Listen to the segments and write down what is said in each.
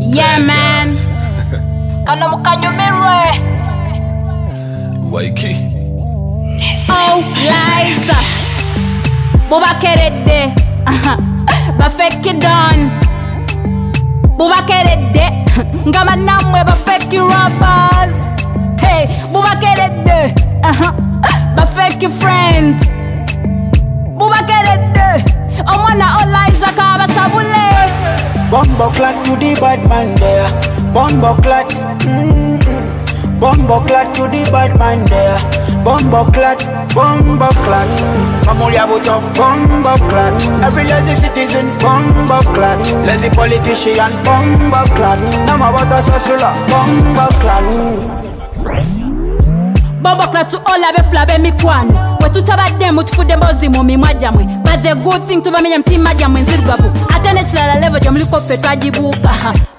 Yeah, man. Kano mukanyumirwe. Waiki. Oh, Liza. Bubakeredde. Aha. Bafeki don. Bubakeredde. Ngama namwe bafeki rappers. Hey, bubakeredde. Aha. Bafeki friends. Clat to the bad man there. Bumbo clat. Mm-mm. Bumbo clat to the bad man there. Bumbo clat. Bumbo clat. Mamulia buto. Bumbo clat. Every lazy citizen. Bumbo clat. Lazy politician. Bumbo clat. Nama wata sasula. Bumbo clat. Bombokla tu olabe fulabe mikwano bwetutabadde mutufudde mbozi mu mimwa gyammwe but the good thing tubamenya mitima gyammwe nzirugavu ate nekirala levo gye muliko ffe twagibuuka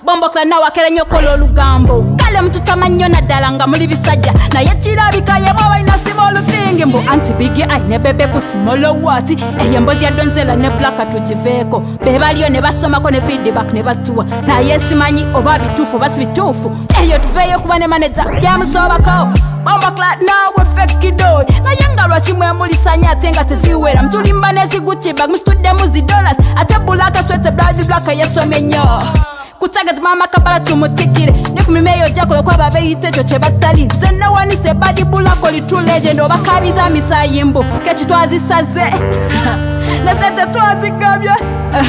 bombokla nawakera nnyo kola olugambo kale mututama nnyo naddala nga muli bisajja naye kirabika yebwe balina sima oluthingi mbu anti bigi ai ne bebe ku simolowati eyo emboozi ya. Donzela ne blaka tugiveeko be baliyo ne basomako ne feedback ne batuwa naye simanyi oba bituufu oba si bituufu eyo tuveeyo kuba ne maneja byamusoobako bombokla naawe fekidod naye lwaki mwemulisanya ate nga teziwera mtulimba nezigukibag muzi dollars. ate bulaka swete bladi blaka yasome nnyo kutaget mama kabala tumutikire ne ku mima eyo jakola kwaba beyita ekyo kye batali nze newanise badi bulako true legend. Obakabiza misayimbu kekitwazisaze nesente twazigabye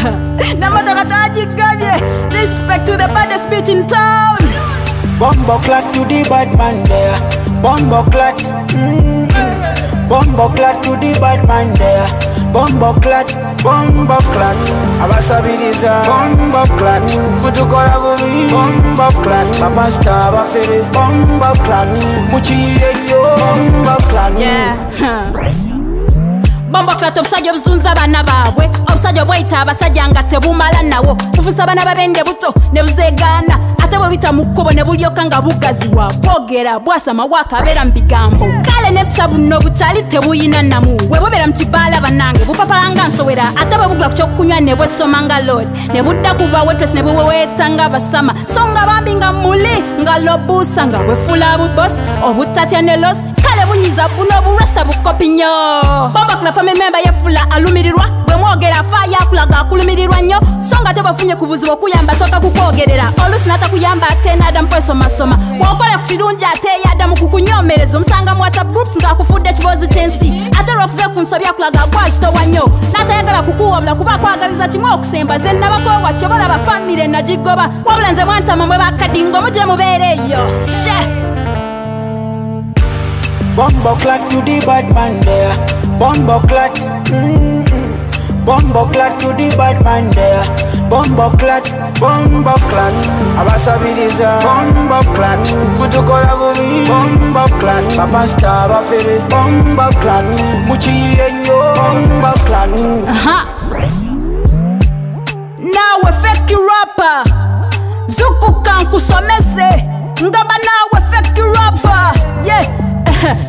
nemotoka twagigabye respect to the baddest bitch in town. Bombo clat to the bad man there. Bumbo clat. Mm-mm. Bumbo clat to the bad man there. Bumbo clat. Bumbo clat. Abasabiriza. Bumbo clat. Kutukola bubi. Bumbo clat. Papa star bafere. Bumbo clat. Muchiye yo. Bumbo clat. bomboklat obusajja obuzunza abaana baabwe. Obusajja obweyita abasajja nga tebumala nawo. Bufusa abaana babende buto ne buzeegaana. Ate bwe bita mu kkubo ne bulyoka nga bugaziwa bwogera bwasama bwakabeera mu bigambo. Kale netusa buno bukyali tebuyina namu. Bwe bubeera mu kibaala bannange bupapala nga nsowera. Ate bwe bugula ku kyokunywa ne bwesoma nga lord. Ne budda ku bawetres ne bweweweeta nga basama. So nga bambi nga muli nga lobuusa nga bwefuula bubos obutatya ne los kale bunyiza buno burasta bukopi nnyo bombakula fami memba yefula alumirirwa. Bwe mwogera afa yakulaga akulumirirwa nnyo. So nga tebafunye ku buzibu okuyamba soka kukwogerera. Oluusi natakuyamba ate nadamu kwesomasoma bw'okola ku kirungi ate yadda mu kukunyomereza omusanga mu whatsapp groups ng'akufudde ekiboozi ky'ensi. Ate lwokuze ku nsobi akulaga agwazitowa nnyo. N'atayagala kukuwabula kuba akwagaliza kimu okusemba ze nabakwewa kyobola bafamire nagigoba wabula nze mwantama mwe bakadingo mugira mubeere eyo Bumbo clat to the bad man there. Bumbo clat. Mm-mm. Bumbo clat to the bad man there. Bumbo clat. Bumbo clat. Abasabiriza. Bumbo clat. Kutukola bubi. Bumbo clat. Papa star bafere. Bumbo clat. Muchiye nyo. Bumbo clat. Aha. nawe feki rapa zukuka nkusomese ngaba nawe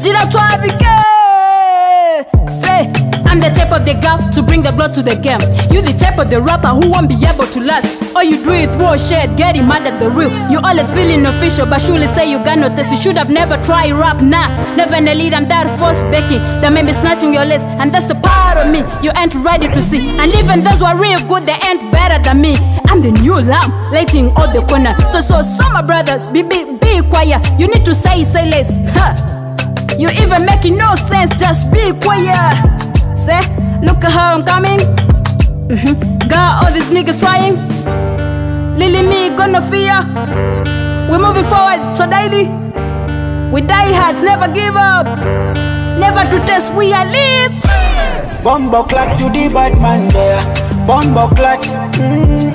gira twabike eh, say I'm the type of the girl to bring the glow to the game. You the type of the rapper who won't be able to last. All you do is throw shit, getting mad at the real. You always feeling official, but surely say you got no taste. You should have never tried rap, nah. Never in the lead, I'm that force baking. That may be snatching your list, and that's the part of me you ain't ready to see. And even those who are real good, they ain't better than me. I'm the new lamb, lighting all the corner. So, so, so, my brothers, be, be, be quiet. You need to say, say less. Ha. You even making no sense, just be quiet. Say, look at how I'm coming. Mm -hmm. Got all these niggas trying. Lily me gonna fear. We're moving forward, so daily. We die hard, never give up. Never to test, we are lit. Bumbo clat to the bad man there. Bumbo. Mm-mm.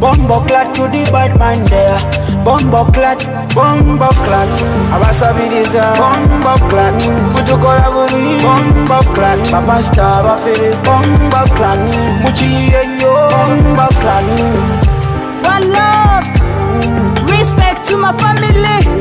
Bumbo clat to the bad man there bombo clat, bombo clat. Abasabiriza, bombo clat. Kutukola bubi, bombo clat. Papa star bafere, bombo clat. Muchiye nyo, Bomba clat. For love, respect to my family.